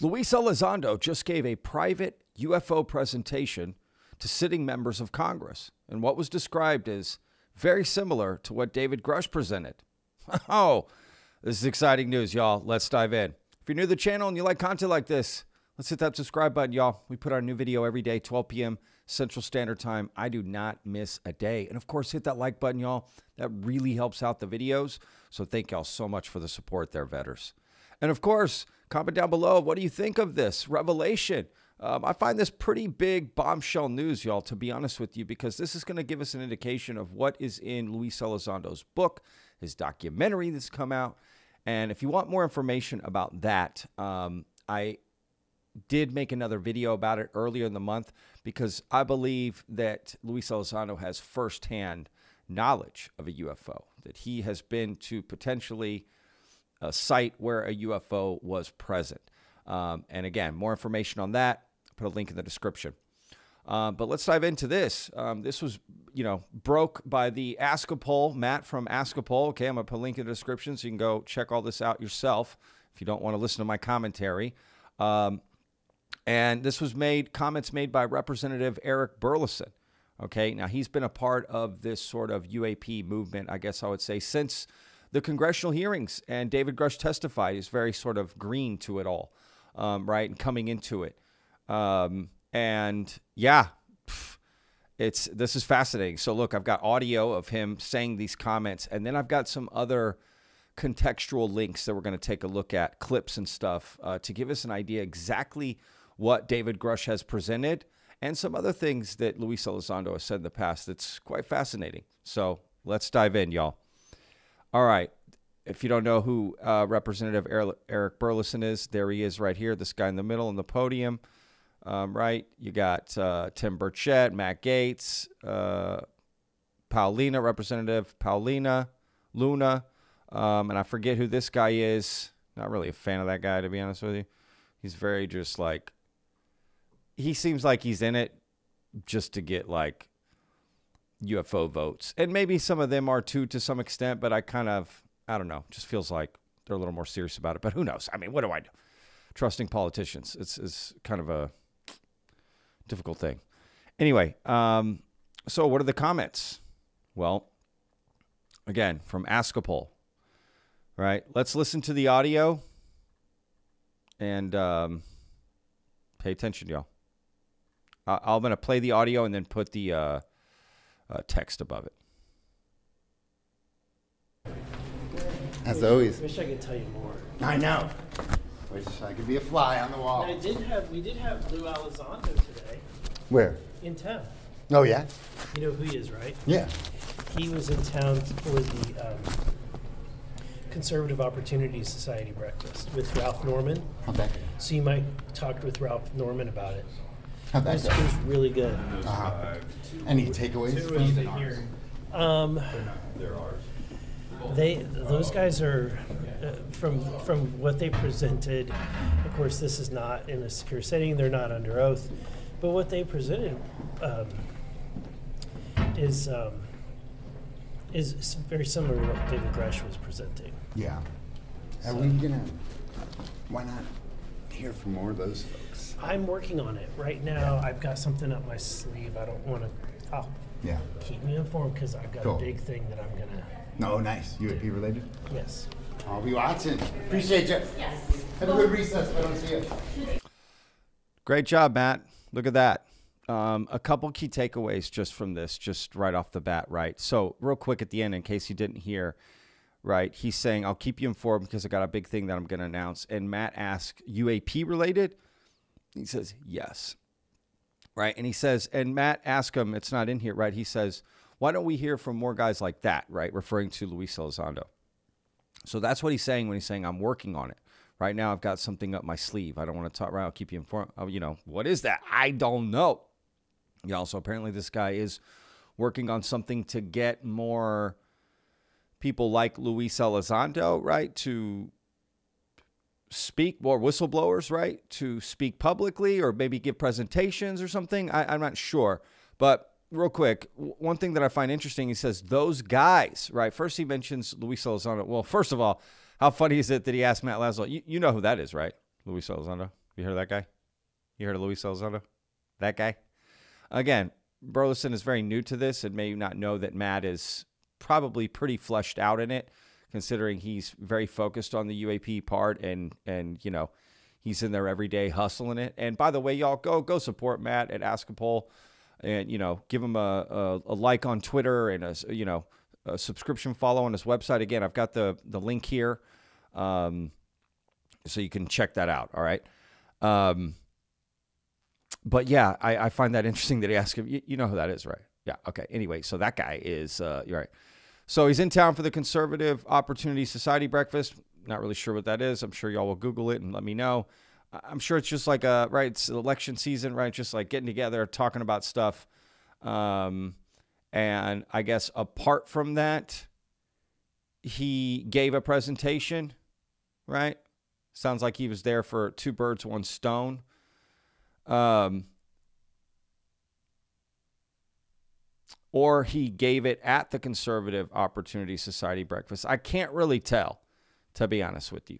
Luis Elizondo just gave a private UFO presentation to sitting members of Congress and what was described as very similar to what David Grusch presented. Oh, this is exciting news, y'all. Let's dive in. If you're new to the channel and you like content like this, let's hit that subscribe button, y'all. We put our new video every day, 12 p.m. Central Standard Time. I do not miss a day. And of course, hit that like button, y'all. That really helps out the videos. So thank y'all so much for the support there, vetters. And of course, comment down below. What do you think of this revelation? Um, I find this pretty big bombshell news, y'all, to be honest with you, because this is going to give us an indication of what is in Luis Elizondo's book, his documentary that's come out. And if you want more information about that, um, I did make another video about it earlier in the month because I believe that Luis Elizondo has firsthand knowledge of a UFO, that he has been to potentially a site where a UFO was present. Um, and again, more information on that, put a link in the description. Um, but let's dive into this. Um, this was, you know, broke by the Ask a Pol, Matt from Ask a Pol. Okay, I'm going to put a link in the description so you can go check all this out yourself if you don't want to listen to my commentary. Um, and this was made, comments made by Representative Eric Burlison. Okay, now he's been a part of this sort of UAP movement, I guess I would say, since the congressional hearings. And David Grusch testified. He's very sort of green to it all, um, right? And coming into it. Um, and yeah, it's this is fascinating. So look, I've got audio of him saying these comments, and then I've got some other contextual links that we're going to take a look at, clips and stuff, uh, to give us an idea exactly what David Grusch has presented and some other things that Luis Elizondo has said in the past that's quite fascinating. So let's dive in, y'all. All right. If you don't know who uh, Representative Eric Burlison is, there he is right here, this guy in the middle on the podium, um, right? You got uh, Tim Burchett, Matt Gaetz, uh, Paulina, Representative Paulina, Luna, um, and I forget who this guy is. Not really a fan of that guy, to be honest with you. He's very just like, he seems like he's in it just to get like UFO votes. And maybe some of them are too to some extent, but I kind of, I don't know, just feels like they're a little more serious about it. But who knows? I mean, what do I do? Trusting politicians. It's, it's kind of a difficult thing. Anyway, um, so what are the comments? Well, again, from Askapol, right? Let's listen to the audio and um, pay attention, y'all. I'm going to play the audio and then put the uh, uh, text above it. As always. I Wish I could tell you more. I know. Wish I could be a fly on the wall. I did have we did have Lue Elizondo today Where? in town. Oh yeah. You know who he is, right? Yeah. He was in town for the um, Conservative Opportunity Society breakfast with Ralph Norman. How'd So you might talk with Ralph Norman about it. How'd that was, go? was really good. Uh-huh. Any takeaways? from- Um, there are they those guys are uh, from from what they presented. Of course, this is not in a secure setting; they're not under oath. But what they presented um, is um, is s- very similar to what David Grusch was presenting. Yeah. Are we gonna? Why not hear from more of those folks? I'm working on it right now. I've got something up my sleeve. I don't want to. I'll Yeah. keep me informed because I've got Cool. a big thing that I'm gonna. No, nice. UAP related. Yes. I'll be watching. Appreciate you. Yes. Have a good recess. If I don't see you. Great job, Matt. Look at that. Um, a couple key takeaways just from this, just right off the bat, right? So, real quick at the end, in case you didn't hear, right? He's saying, I'll keep you informed because I got a big thing that I'm going to announce. And Matt asked, UAP related? He says, yes. Right. And he says, and Matt asked him, it's not in here, right? He says, why don't we hear from more guys like that, right? Referring to Luis Elizondo. So that's what he's saying when he's saying, I'm working on it. Right now, I've got something up my sleeve. I don't want to talk. Right, I'll keep you informed. Oh, you know, what is that? I don't know. Yeah. Also, apparently, this guy is working on something to get more people like Luis Elizondo, right, to speak more whistleblowers, right, to speak publicly or maybe give presentations or something. I, I'm not sure, but real quick, one thing that I find interesting, he says those guys, right? First, he mentions Luis Elizondo. Well, first of all, how funny is it that he asked Matt Laszlo? You, you know who that is, right? Luis Elizondo. You heard of that guy? You heard of Luis Elizondo? That guy? Again, Burlison is very new to this and may not know that Matt is probably pretty fleshed out in it, considering he's very focused on the UAP part and and you know he's in there every day hustling it. And by the way, y'all go go support Matt at Ask a Pol, and you know give him a, a, a like on Twitter and a you know a subscription follow on his website. Again, I've got the the link here, um, so you can check that out. All right. Um, but yeah, I, I find that interesting that he asked him. You, you, know who that is, right? Yeah. Okay. Anyway, so that guy is. Uh, you're right. So he's in town for the Conservative Opportunity Society breakfast. Not really sure what that is. I'm sure y'all will Google it and let me know. I'm sure it's just like a right. It's election season, right? Just like getting together, talking about stuff. Um, and I guess apart from that, he gave a presentation, right? Sounds like he was there for two birds, one stone. Um, or he gave it at the Conservative Opportunity Society breakfast. I can't really tell, to be honest with you.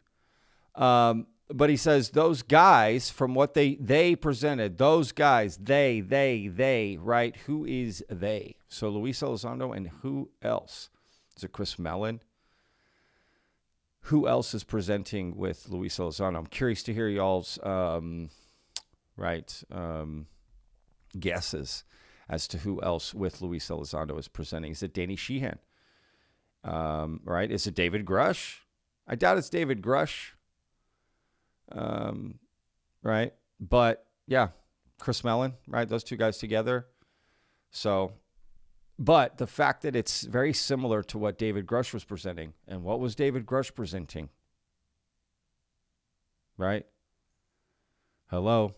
Um, but he says those guys, from what they they presented, those guys, they, they, they, right? Who is they? So Luis Elizondo and who else? Is it Chris Mellon? Who else is presenting with Luis Elizondo? I'm curious to hear y'all's um, right um, guesses as to who else with Luis Elizondo is presenting. Is it Danny Sheehan? Um, right? Is it David Grusch? I doubt it's David Grusch. Um, right? But yeah, Chris Mellon, right? Those two guys together. So, but the fact that it's very similar to what David Grusch was presenting, and what was David Grusch presenting? Right? Hello.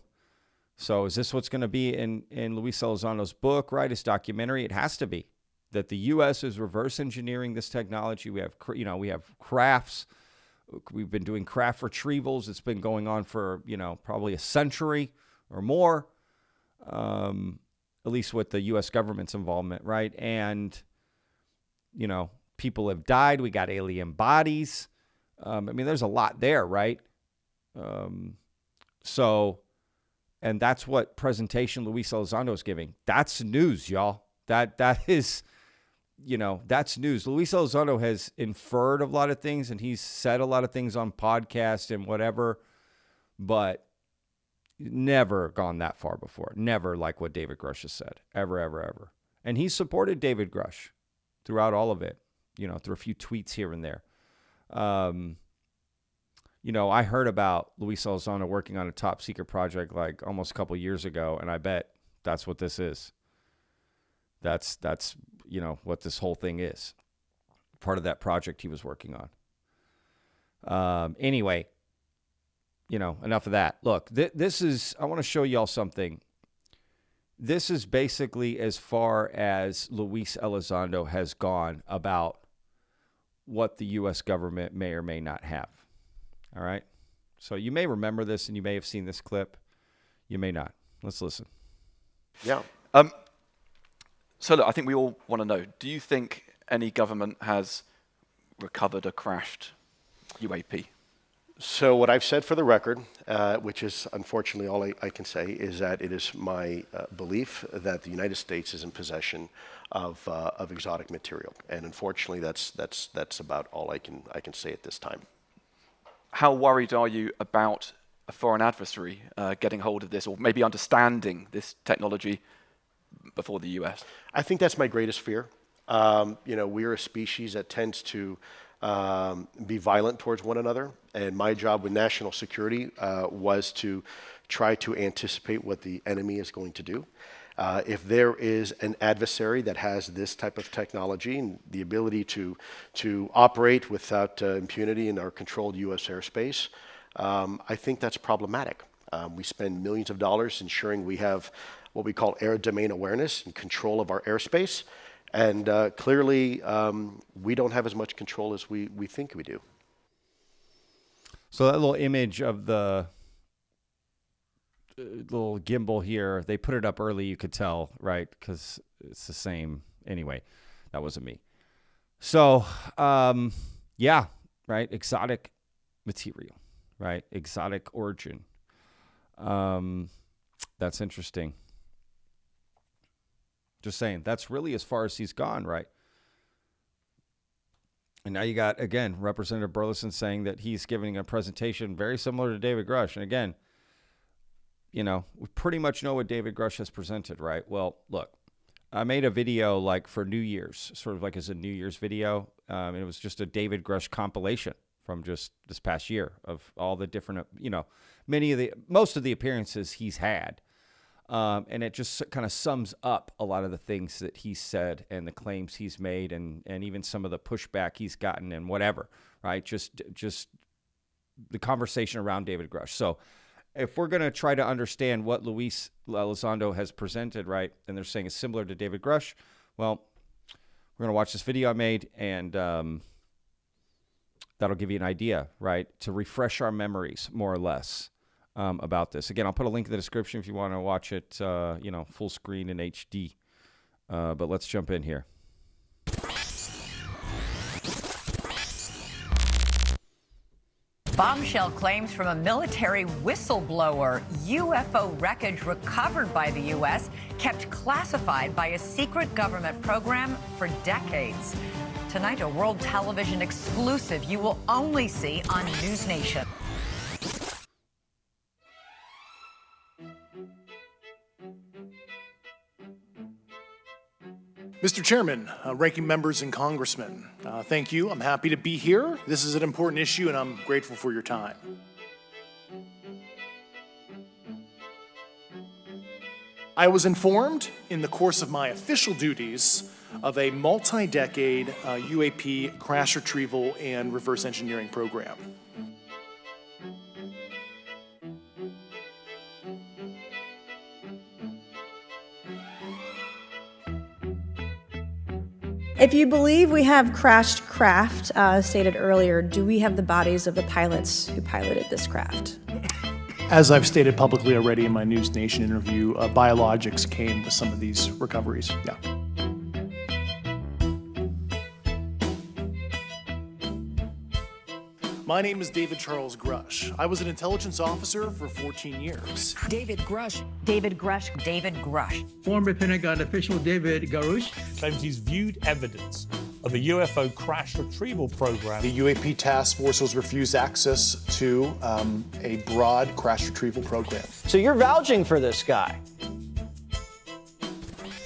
So is this what's going to be in in Luis Elizondo's book, right? His documentary. It has to be that the U.S. is reverse engineering this technology. We have you know we have crafts We've been doing craft retrievals. It's been going on for, you know, probably a century or more, um, at least with the U.S. government's involvement, right? And, you know, people have died. We got alien bodies. Um, I mean, there's a lot there, right? Um, so, and that's what presentation Luis Elizondo is giving. That's news, y'all. That that is you know, that's news. Luis Elizondo has inferred a lot of things and he's said a lot of things on podcasts and whatever, but never gone that far before. Never like what David Grusch has said. Ever, ever, ever. And he supported David Grusch throughout all of it, you know, through a few tweets here and there. Um, you know, I heard about Luis Elizondo working on a top secret project like almost a couple years ago, and I bet that's what this is. That's that's you know what this whole thing is. Part of that project he was working on. Um, anyway, you know, enough of that. Look, th- this is I want to show y'all something. This is basically as far as Luis Elizondo has gone about what the U.S. government may or may not have. All right. So you may remember this and you may have seen this clip. You may not. Let's listen. Yeah. Um, so look, I think we all want to know, do you think any government has recovered a crashed UAP? So what I've said for the record, uh, which is unfortunately all I, I, can say, is that it is my uh, belief that the United States is in possession of, uh, of exotic material, and unfortunately, that's that's that's about all I can I can say at this time. How worried are you about a foreign adversary uh, getting hold of this, or maybe understanding this technology before the U.S.? I think that's my greatest fear. Um, you know, we're a species that tends to um, be violent towards one another, and my job with national security uh, was to try to anticipate what the enemy is going to do. Uh, if there is an adversary that has this type of technology and the ability to, to operate without uh, impunity in our controlled U.S. airspace, um, I think that's problematic. Um, we spend millions of dollars ensuring we have what we call air domain awareness and control of our airspace. And uh, clearly, um, we don't have as much control as we, we think we do. So that little image of the little gimbal here, they put it up early. You could tell, right? Because it's the same. Anyway, that wasn't me. So, um, yeah, right. Exotic material, right? Exotic origin. Um, that's interesting. Just saying, that's really as far as he's gone, right? And now you got, again, Representative Burlison saying that he's giving a presentation very similar to David Grusch. And again, you know, we pretty much know what David Grusch has presented, right? Well, look, I made a video like for New Year's, sort of like as a New Year's video. Um, it was just a David Grusch compilation from just this past year of all the different, you know, many of the, most of the appearances he's had. Um, and it just kind of sums up a lot of the things that he said and the claims he's made and, and even some of the pushback he's gotten and whatever, right? Just, just the conversation around David Grusch. So if we're going to try to understand what Luis Elizondo has presented, right, and they're saying it's similar to David Grusch, well, we're going to watch this video I made and, um, that'll give you an idea, right, to refresh our memories more or less um, about this. Again, I'll put a link in the description if you want to watch it, uh, you know, full screen in HD. Uh, but let's jump in here. Bombshell claims from a military whistleblower. UFO wreckage recovered by the U.S. kept classified by a secret government program for decades. Tonight, a world television exclusive you will only see on News Nation. Mr. Chairman, uh, ranking members and congressmen, uh, thank you. I'm happy to be here. This is an important issue, and I'm grateful for your time. I was informed in the course of my official duties of a multi decade uh, UAP crash retrieval and reverse engineering program. If you believe we have crashed craft, uh, stated earlier, do we have the bodies of the pilots who piloted this craft? As I've stated publicly already in my News Nation interview, uh, biologics came with some of these recoveries. Yeah. My name is David Charles Grusch. I was an intelligence officer for 14 years. David Grusch. David Grusch. David Grusch. Former Pentagon official David Grusch claims he's viewed evidence of a UFO crash retrieval program. The UAP task force was refused access to um, a broad crash retrieval program. So you're vouching for this guy?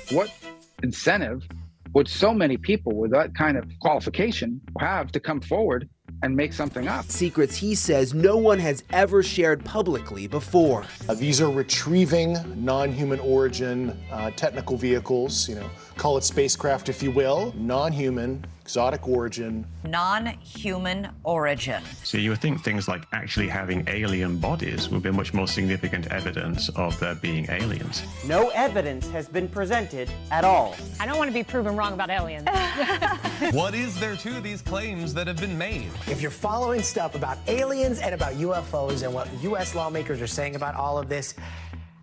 What incentive would so many people with that kind of qualification have to come forward and make something up. Secrets he says no one has ever shared publicly before. Uh, these are retrieving non human origin uh, technical vehicles, you know, call it spacecraft if you will, non human, exotic origin. Non human origin. So you would think things like actually having alien bodies would be much more significant evidence of there being aliens. No evidence has been presented at all. I don't want to be proven wrong about aliens. what is there to these claims that have been made? If you're following stuff about aliens and about UFOs and what U.S. lawmakers are saying about all of this,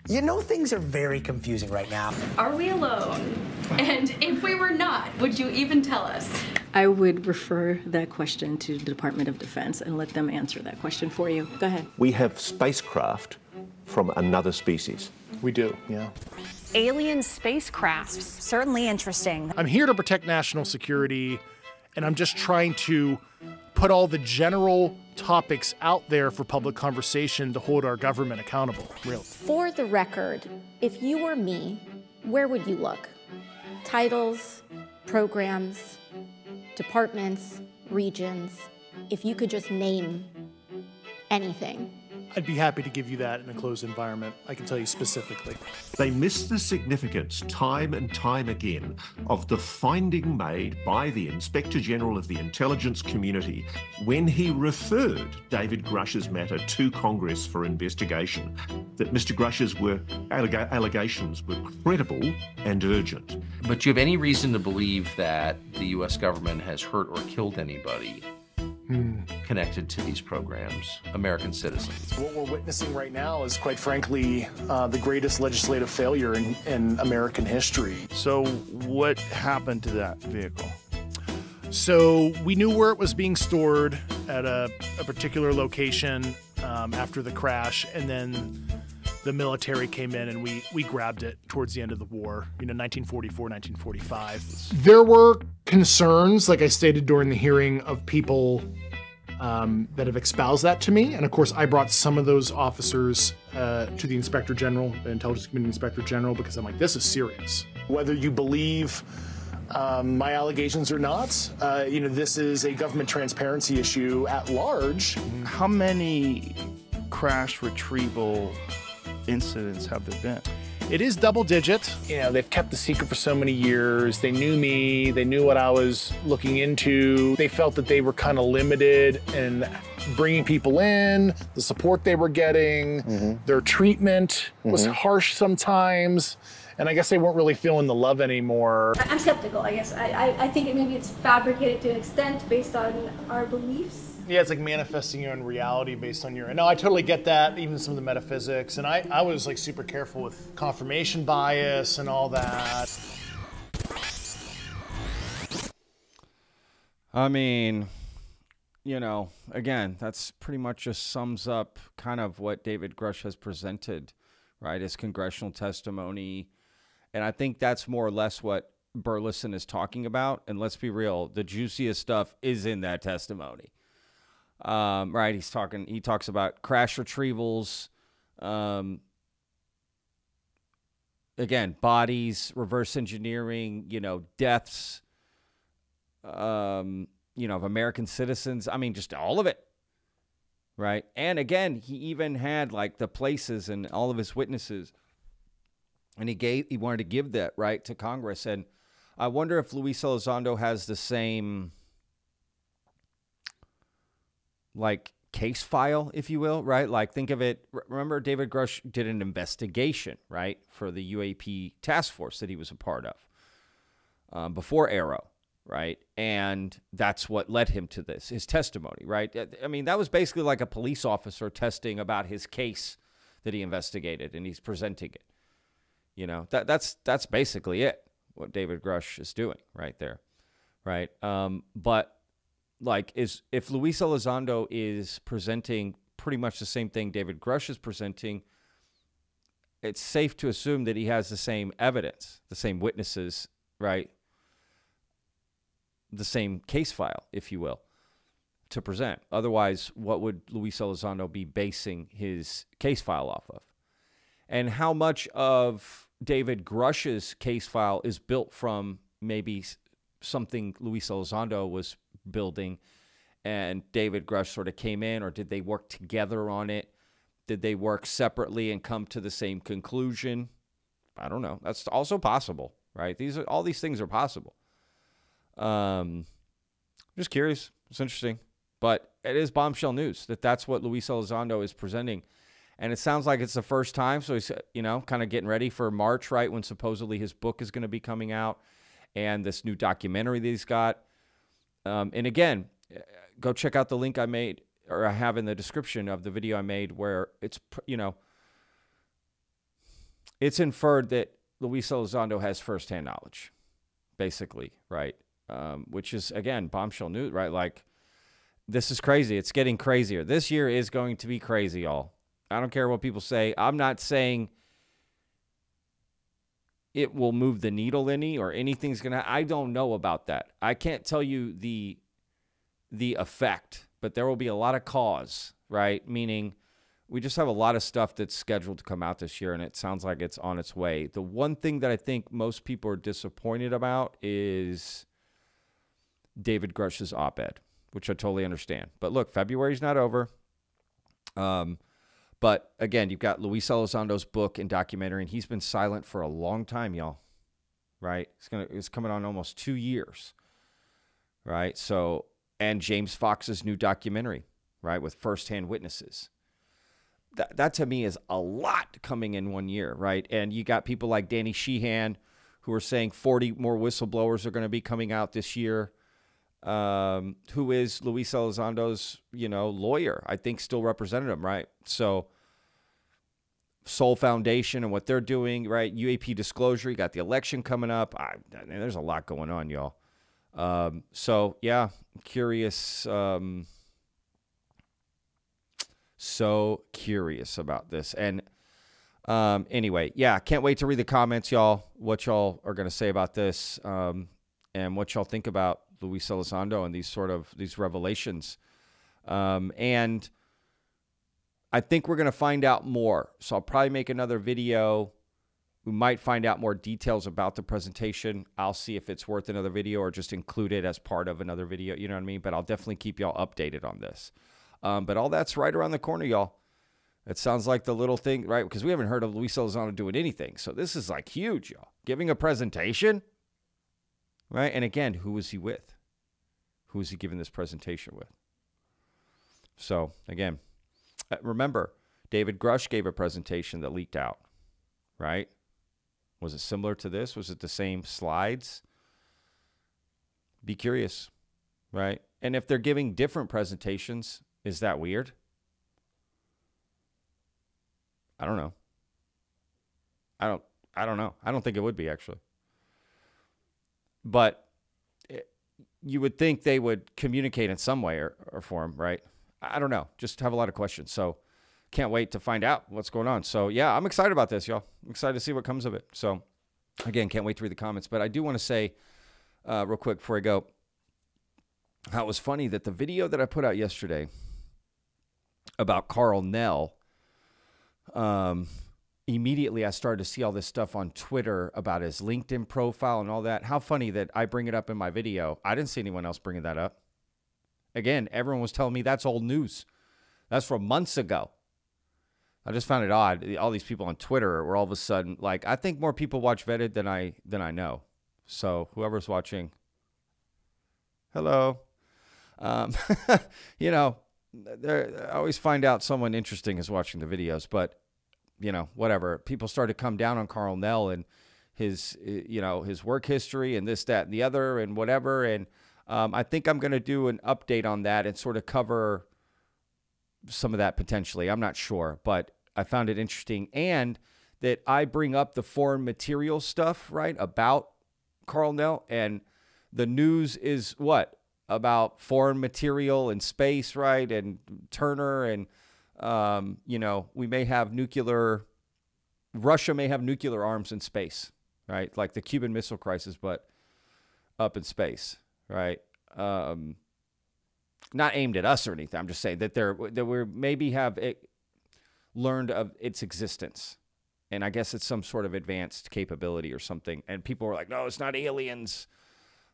you know things are very confusing right now. Are we alone? And if we were not, would you even tell us? I would refer that question to the Department of Defense and let them answer that question for you. Go ahead. We have spacecraft from another species. We do, yeah. Alien spacecrafts. Certainly interesting. I'm here to protect national security, and I'm just trying to put all the general topics out there for public conversation to hold our government accountable, really. For the record, if you were me, where would you look? Titles, programs, departments, regions, if you could just name anything. I'd be happy to give you that in a closed environment. I can tell you specifically. They miss the significance time and time again of the finding made by the Inspector General of the intelligence community when he referred David Grusch's matter to Congress for investigation, that Mr. Grusch's were allega- allegations were credible and urgent. But do you have any reason to believe that the U.S. government has hurt or killed anybody connected to these programs, American citizens. What we're witnessing right now is, quite frankly, uh, the greatest legislative failure in, in American history. So, what happened to that vehicle? So, we knew where it was being stored at a, a particular location. um, after the crash, and then the military came in and we, we grabbed it towards the end of the war, you know, 1944, 1945. There were concerns, like I stated during the hearing, of people um, that have espoused that to me. And of course, I brought some of those officers uh, to the Inspector General, the Intelligence Community Inspector General, because I'm like, this is serious. Whether you believe um, my allegations or not, uh, you know, this is a government transparency issue at large. How many crash retrieval incidents have there been? It is double digit. You know, they've kept the secret for so many years. They knew me, they knew what I was looking into. They felt that they were kind of limited in bringing people in, the support they were getting, mm-hmm. their treatment was mm-hmm. harsh sometimes. And I guess they weren't really feeling the love anymore. I'm skeptical, I guess. I, I, I think maybe it's fabricated to an extent based on our beliefs yeah, it's like manifesting your own reality based on your. No, I totally get that. Even some of the metaphysics, and I, I was like super careful with confirmation bias and all that. I mean, you know, again, that's pretty much just sums up kind of what David Grusch has presented, right? His congressional testimony. And I think that's more or less what Burlison is talking about. And let's be real, the juiciest stuff is in that testimony. Um, right, he's talking. He talks about crash retrievals. Um, again, bodies, reverse engineering. You know, deaths. Um, you know, of American citizens. I mean, just all of it. Right, and again, he even had like the places and all of his witnesses, and he gave. He wanted to give that right to Congress, and I wonder if Luis Elizondo has the same like case file, if you will, right? Like think of it. Remember, David Grusch did an investigation, right, for the UAP task force that he was a part of um, before AARO, right? And that's what led him to this, his testimony, right? I mean, that was basically like a police officer testing about his case that he investigated, and he's presenting it. You know, that that's that's basically it. What David Grusch is doing right there, right? Um, but like is if Luis Elizondo is presenting pretty much the same thing David Grusch is presenting, it's safe to assume that he has the same evidence, the same witnesses, right? The same case file, if you will, to present. Otherwise, what would Luis Elizondo be basing his case file off of? And how much of David Grusch's case file is built from maybe something Luis Elizondo was building and David Grusch sort of came in, or did they work together on it? Did they work separately and come to the same conclusion? I don't know. That's also possible, right? These are all these things are possible. Um, just curious. It's interesting, but it is bombshell news that that's what Luis Elizondo is presenting, and it sounds like it's the first time. So he's you know kind of getting ready for March, right when supposedly his book is going to be coming out, and this new documentary that he's got. Um, and again, go check out the link I made or I have in the description of the video I made where it's, you know, it's inferred that Luis Elizondo has firsthand knowledge, basically, right? Um, which is, again, bombshell news, right? Like, this is crazy. It's getting crazier. This year is going to be crazy, y'all. I don't care what people say. I'm not saying it will move the needle any or anything's to I don't know about that. I can't tell you the the effect, but there will be a lot of cause, right? Meaning we just have a lot of stuff that's scheduled to come out this year and it sounds like it's on its way. The one thing that I think most people are disappointed about is David Grusch's op-ed, which I totally understand. But look, February's not over. Um but again, you've got Luis Elizondo's book and documentary, and he's been silent for a long time, y'all. Right? It's gonna it's coming on almost two years. Right? So and James Fox's new documentary, right, with firsthand witnesses. That that to me is a lot coming in one year, right? And you got people like Danny Sheehan who are saying 40 more whistleblowers are going to be coming out this year. Um, who is Luis Elizondo's, you know, lawyer? I think still represented him, right? So Sol Foundation and what they're doing, right? UAP disclosure. You got the election coming up. I, there's a lot going on, y'all. Um, so yeah, curious. Um, So curious about this. And um, anyway, yeah, can't wait to read the comments, y'all. What y'all are going to say about this, um, and what y'all think about Luis Elizondo and these sort of these revelations. Um, and I think we're going to find out more. So I'll probably make another video. We might find out more details about the presentation. I'll see if it's worth another video or just include it as part of another video. You know what I mean? But I'll definitely keep y'all updated on this. Um, but all that's right around the corner, y'all. It sounds like the little thing, right? Because we haven't heard of Luis Elizondo doing anything. So this is like huge, y'all. Giving a presentation, right? And again, who was he with? Who was he giving this presentation with? So again, uh, remember, David Grusch gave a presentation that leaked out, right? Was it similar to this? Was it the same slides? Be curious, right? And if they're giving different presentations, is that weird? I don't know. I don't I don't know. I don't think it would be actually. But you would think they would communicate in some way or, or form, right? I don't know. Just have a lot of questions. So can't wait to find out what's going on. So yeah, I'm excited about this, y'all. I'm excited to see what comes of it. So again, can't wait to read the comments. But I do want to say uh, real quick before I go, how it was funny that the video that I put out yesterday about Karl Nell, um, immediately I started to see all this stuff on Twitter about his LinkedIn profile and all that. How funny that I bring it up in my video. I didn't see anyone else bringing that up. Again, everyone was telling me that's old news. That's from months ago. I just found it odd. All these people on Twitter were all of a sudden like, I think more people watch Vetted than I than I know. So whoever's watching, hello. Um, you know, I always find out someone interesting is watching the videos, but you know, whatever. People started to come down on Karl Nell and his, you know, his work history and this, that, and the other, and whatever. And um, I think I'm going to do an update on that and sort of cover some of that potentially. I'm not sure, but I found it interesting. And that I bring up the foreign material stuff, right, about Karl Nell. And the news is what? About foreign material and space, right? And Turner. And, um, you know, we may have nuclear, Russia may have nuclear arms in space, right? Like the Cuban Missile Crisis, but up in space right? Um, not aimed at us or anything. I'm just saying that there that we maybe have it, learned of its existence, and I guess it's some sort of advanced capability or something. And people are like, "No, it's not aliens."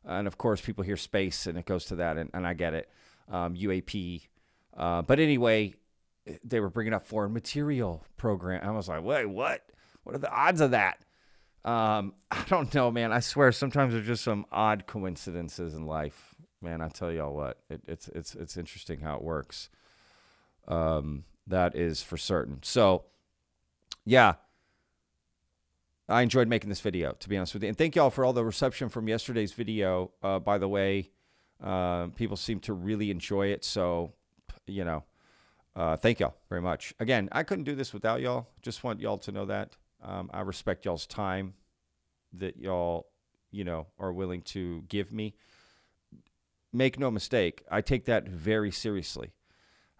And of course, people hear space, and it goes to that, and, and I get it, um, UAP. Uh, but anyway, they were bringing up foreign material program. I was like, "Wait, what? What are the odds of that?" Um, I don't know, man. I swear, sometimes there's just some odd coincidences in life, man. I tell y'all what, it, it's it's it's interesting how it works. Um, that is for certain. So, yeah, I enjoyed making this video, to be honest with you, and thank y'all for all the reception from yesterday's video. Uh, by the way, uh, people seem to really enjoy it. So, you know, uh, thank y'all very much. Again, I couldn't do this without y'all. Just want y'all to know that. Um, I respect y'all's time that y'all, you know, are willing to give me. Make no mistake, I take that very seriously.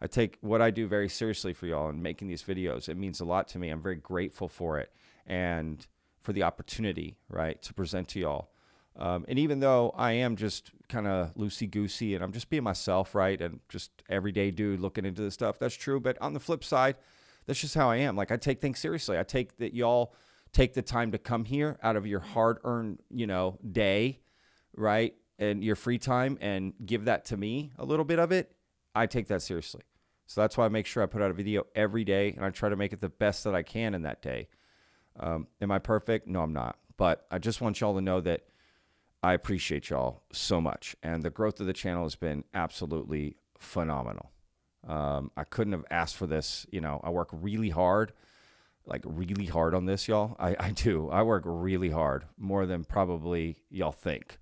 I take what I do very seriously for y'all and making these videos. It means a lot to me. I'm very grateful for it and for the opportunity, right, to present to y'all. Um, and even though I am just kind of loosey goosey and I'm just being myself, right, and just everyday dude looking into this stuff, that's true. But on the flip side, that's just how I am. Like I take things seriously. I take that y'all take the time to come here out of your hard-earned, you know, day, right? And your free time and give that to me, a little bit of it. I take that seriously. So that's why I make sure I put out a video every day and I try to make it the best that I can in that day. Um, am I perfect? No, I'm not. But I just want y'all to know that I appreciate y'all so much. And the growth of the channel has been absolutely phenomenal. Um, I couldn't have asked for this. You know, I work really hard, like really hard on this, y'all. I, I do. I work really hard, more than probably y'all think.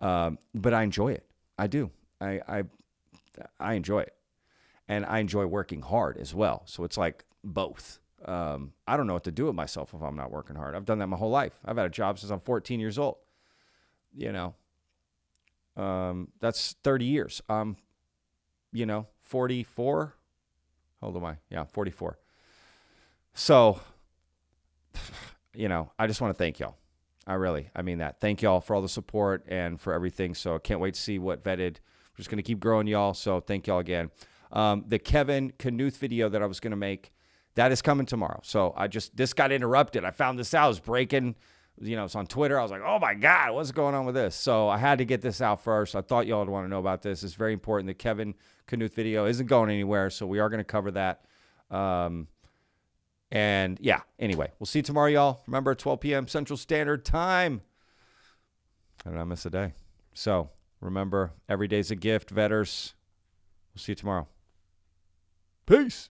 Um, but I enjoy it. I do. I, I, I enjoy it. And I enjoy working hard as well. So it's like both. Um, I don't know what to do with myself if I'm not working hard. I've done that my whole life. I've had a job since I'm 14 years old. You know, um, that's 30 years. Um, you know, 44. How old am I? Yeah, 44. So, you know, I just want to thank y'all. I really, I mean that. Thank y'all for all the support and for everything. So I can't wait to see what vetted. We're just going to keep growing y'all. So thank y'all again. Um, the Kevin Knuth video that I was going to make, that is coming tomorrow. So I just, this got interrupted. I found this out. I was breaking, you know, it's on Twitter. I was like, oh my God, what's going on with this? So I had to get this out first. I thought y'all would want to know about this. It's very important. The Kevin Knuth video isn't going anywhere. So we are going to cover that. Um, and yeah, anyway, we'll see you tomorrow, y'all. Remember, 12 p.m. Central Standard Time. I don't miss a day. So remember, every day's a gift, vetters. We'll see you tomorrow. Peace.